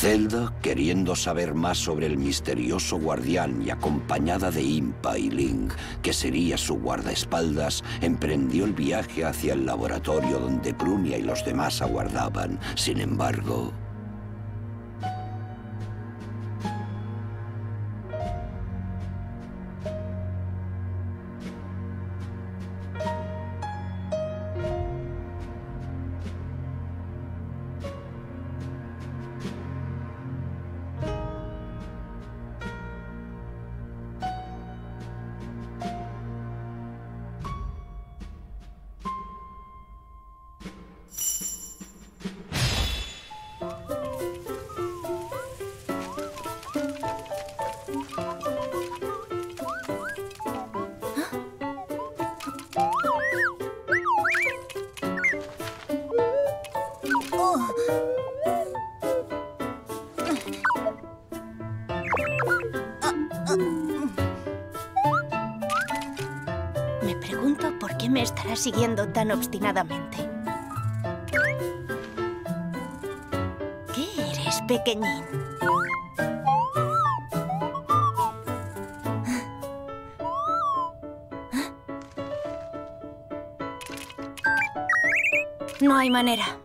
Zelda, queriendo saber más sobre el misterioso guardián y acompañada de Impa y Link, que sería su guardaespaldas, emprendió el viaje hacia el laboratorio donde Prunia y los demás aguardaban. Sin embargo... me estará siguiendo tan obstinadamente. ¿Qué eres, pequeñín? No hay manera.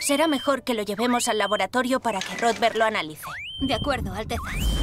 Será mejor que lo llevemos al laboratorio para que Rodber lo analice. De acuerdo, Alteza.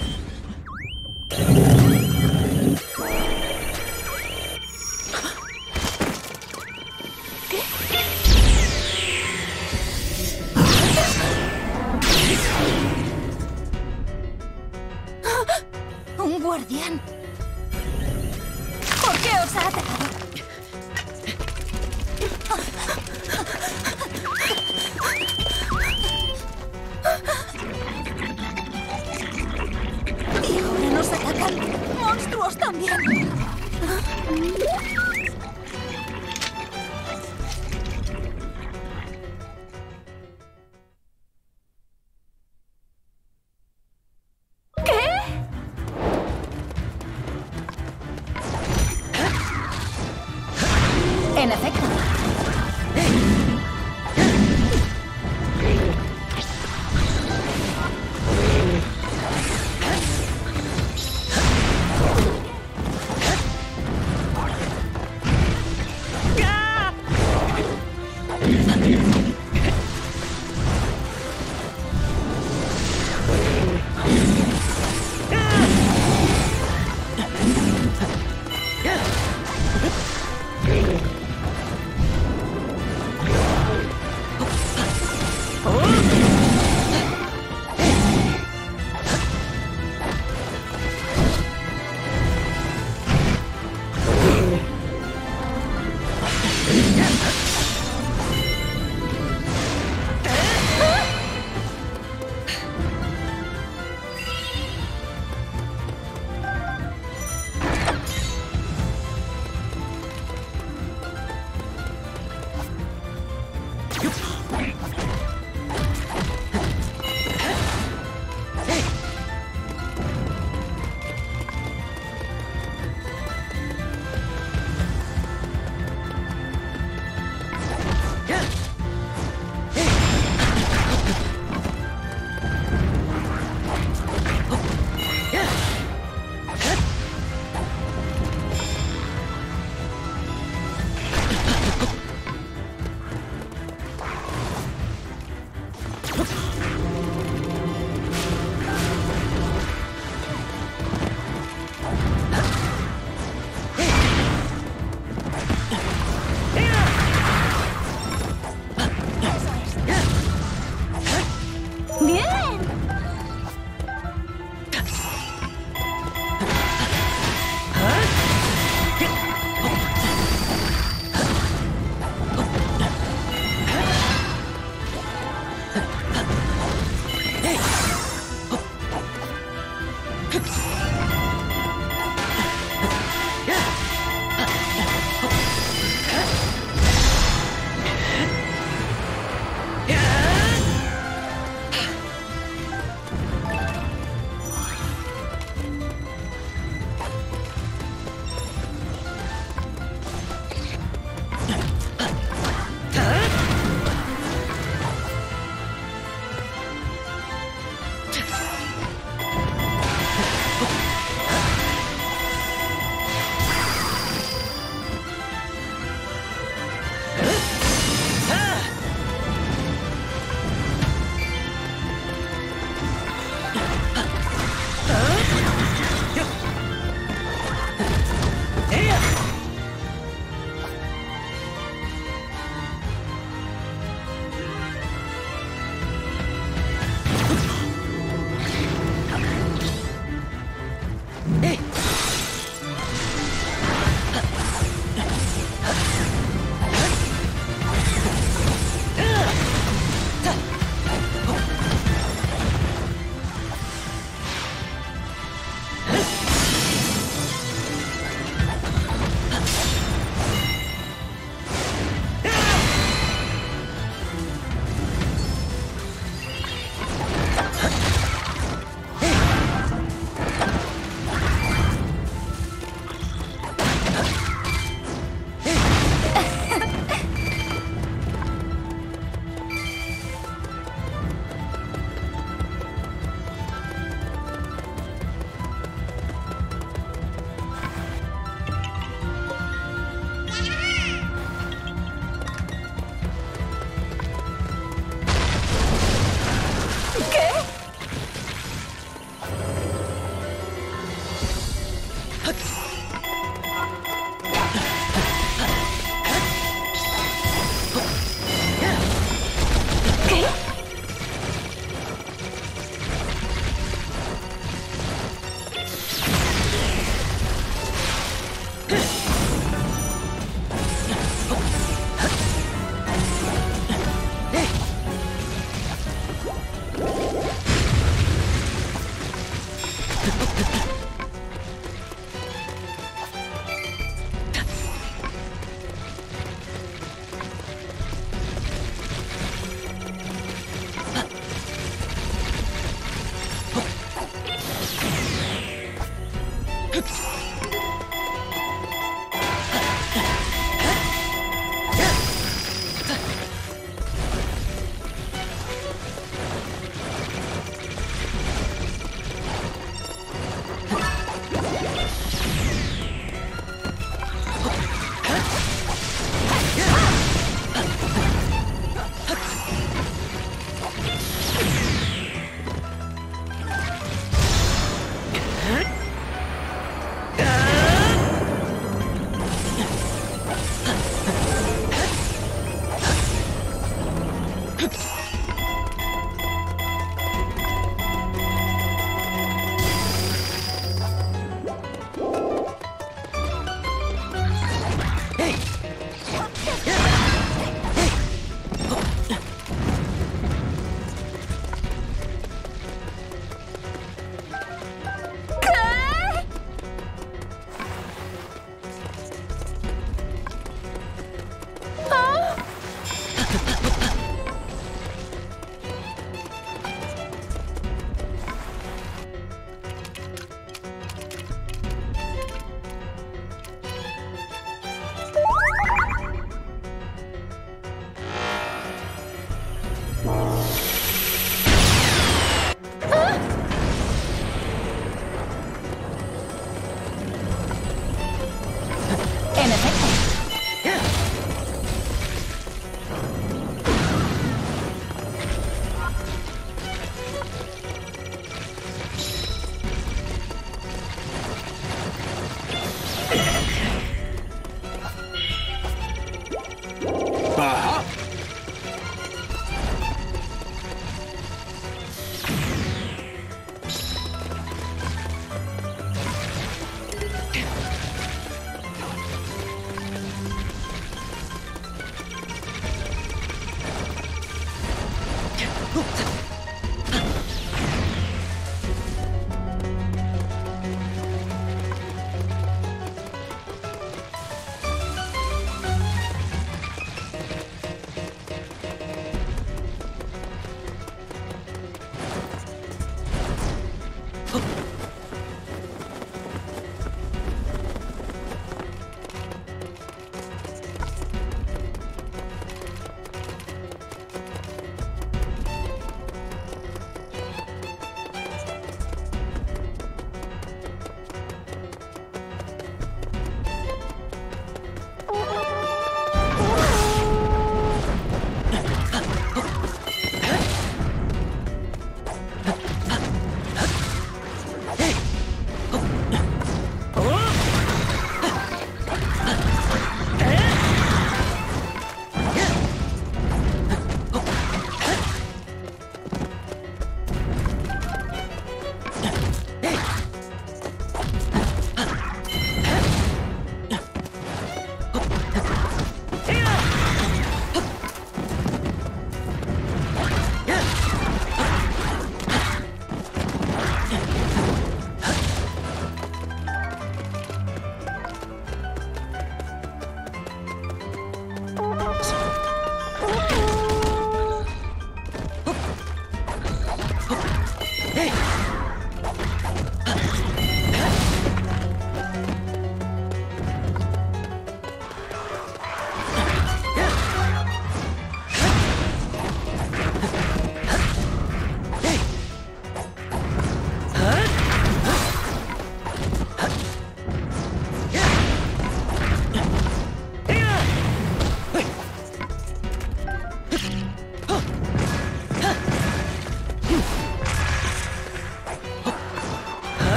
you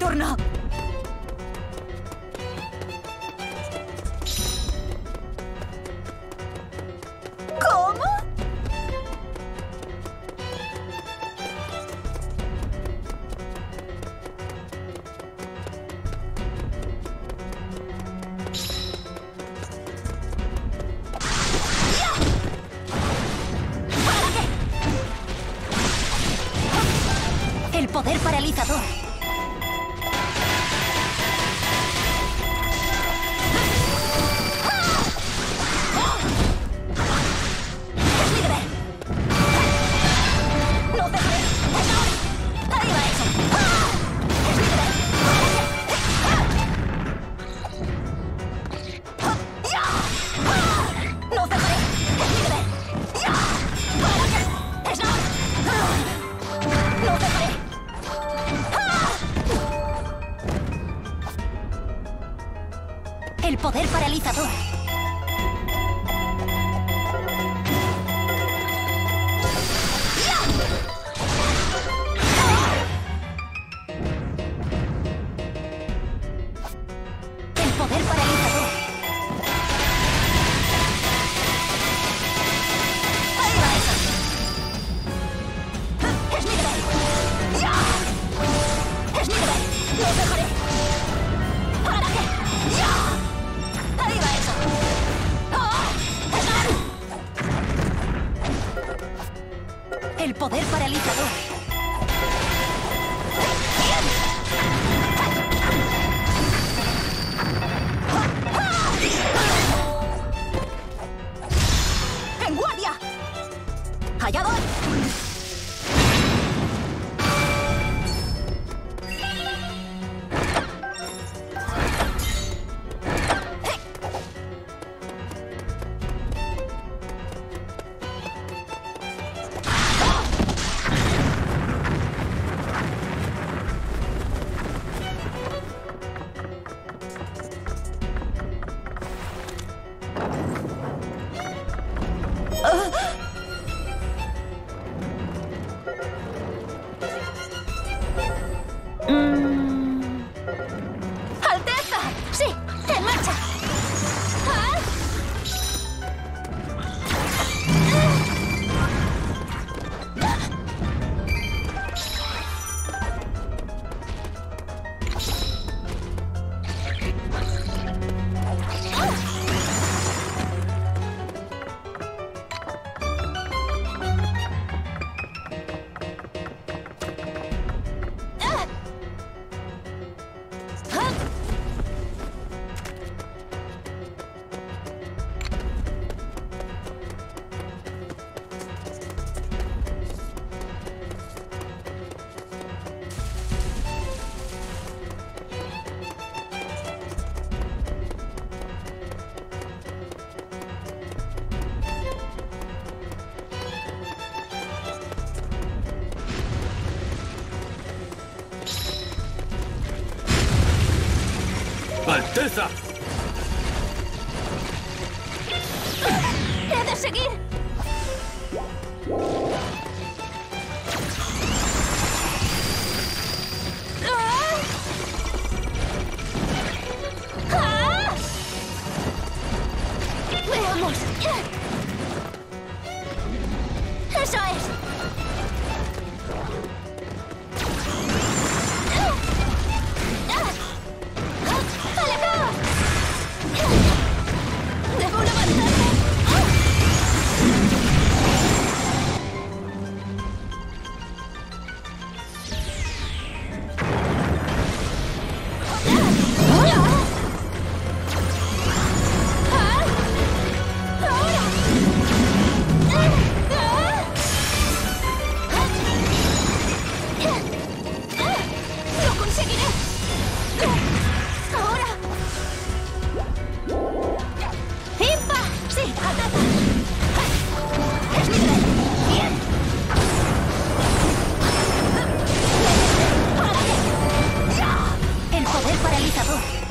turno. El poder paralizador. ¡Alteza! ¡He de seguir! ¡Ah! ¡Ah! ¡Veamos! ¡Eso es! ¡Ahora! ¡Impa! ¡Sí, nivel! ¡Bien! El poder paralizador.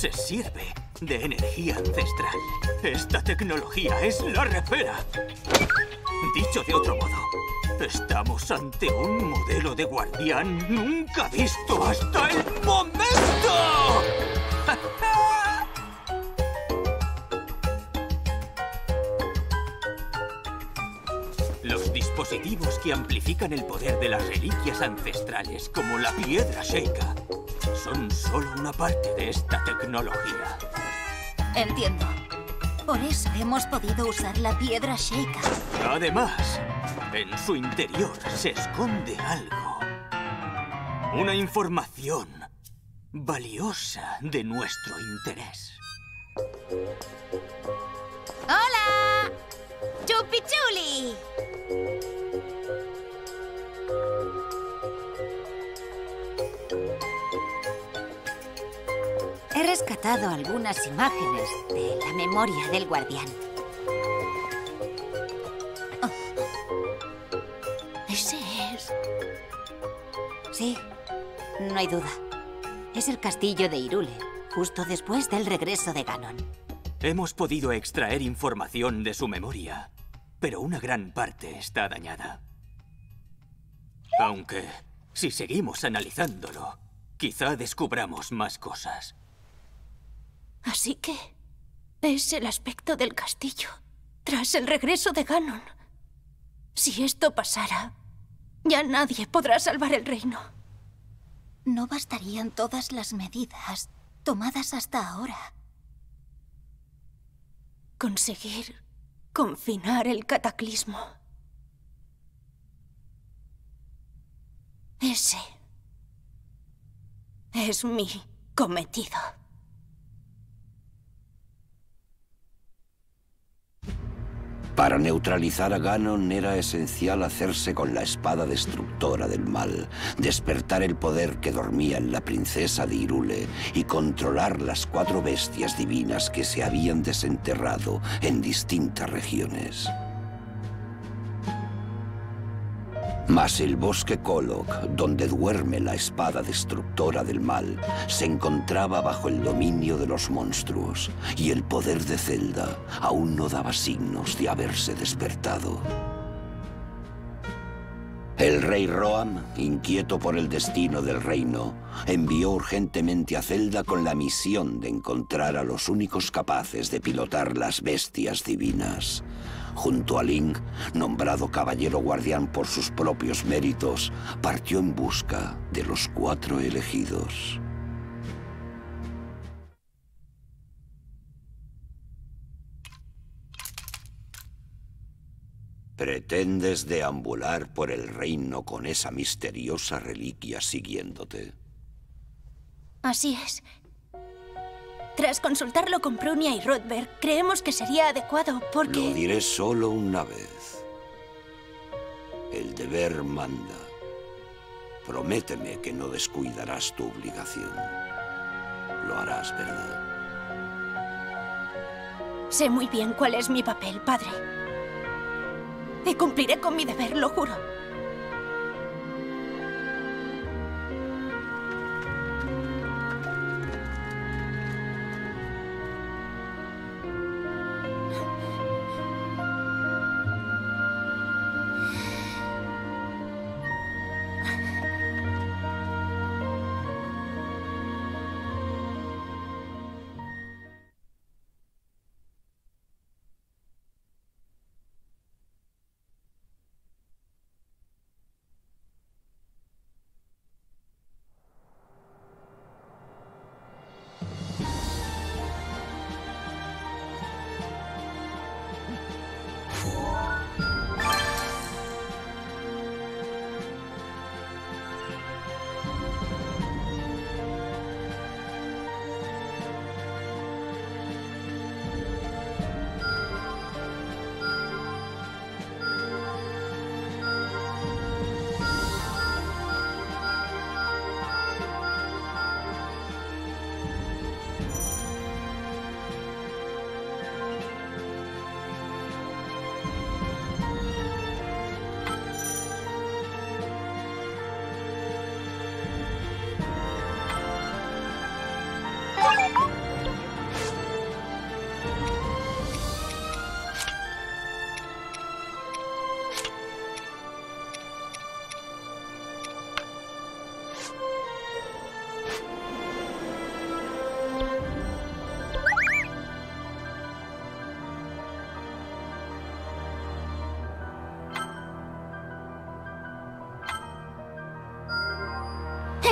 Se sirve de energía ancestral. Esta tecnología es la repera. Dicho de otro modo, estamos ante un modelo de guardián nunca visto hasta el momento. Los dispositivos que amplifican el poder de las reliquias ancestrales, como la piedra Sheikah, son solo una parte de esta tecnología. Entiendo. Por eso hemos podido usar la piedra Sheikah. Además, en su interior se esconde algo. Una información valiosa de nuestro interés. ¡Hola! ¡Chupichuli! He rescatado algunas imágenes de la memoria del guardián. Oh. Ese es. Sí, no hay duda. Es el castillo de Irule, justo después del regreso de Ganon. Hemos podido extraer información de su memoria, pero una gran parte está dañada. Aunque, si seguimos analizándolo, quizá descubramos más cosas. Así que es el aspecto del castillo tras el regreso de Ganon. Si esto pasara, ya nadie podrá salvar el reino. No bastarían todas las medidas tomadas hasta ahora. Conseguir confinar el cataclismo. Ese es mi cometido. Para neutralizar a Ganon era esencial hacerse con la espada destructora del mal, despertar el poder que dormía en la princesa de Irule y controlar las cuatro bestias divinas que se habían desenterrado en distintas regiones. Mas el bosque Kolok, donde duerme la espada destructora del mal, se encontraba bajo el dominio de los monstruos, y el poder de Zelda aún no daba signos de haberse despertado. El rey Roam, inquieto por el destino del reino, envió urgentemente a Zelda con la misión de encontrar a los únicos capaces de pilotar las bestias divinas. Junto a Link, nombrado caballero guardián por sus propios méritos, partió en busca de los cuatro elegidos. ¿Pretendes deambular por el reino con esa misteriosa reliquia siguiéndote? Así es. Tras consultarlo con Prunia y Rodberg, creemos que sería adecuado porque... Lo diré solo una vez. El deber manda. Prométeme que no descuidarás tu obligación. Lo harás, ¿verdad? Sé muy bien cuál es mi papel, padre. Y cumpliré con mi deber, lo juro.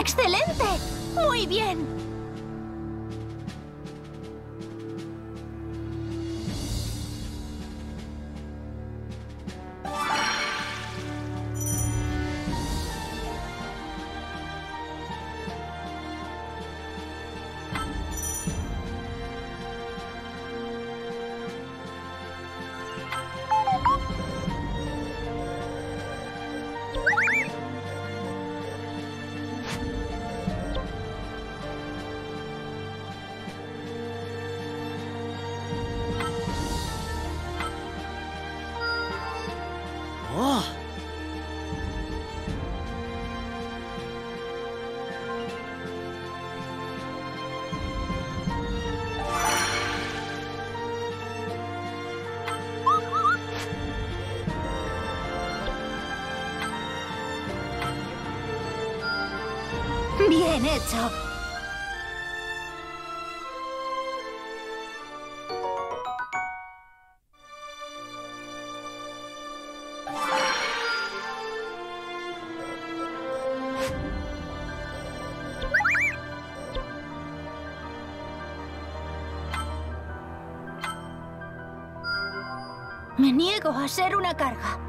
¡Excelente! ¡Muy bien! Bien hecho. Me niego a ser una carga.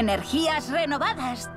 Energías renovadas.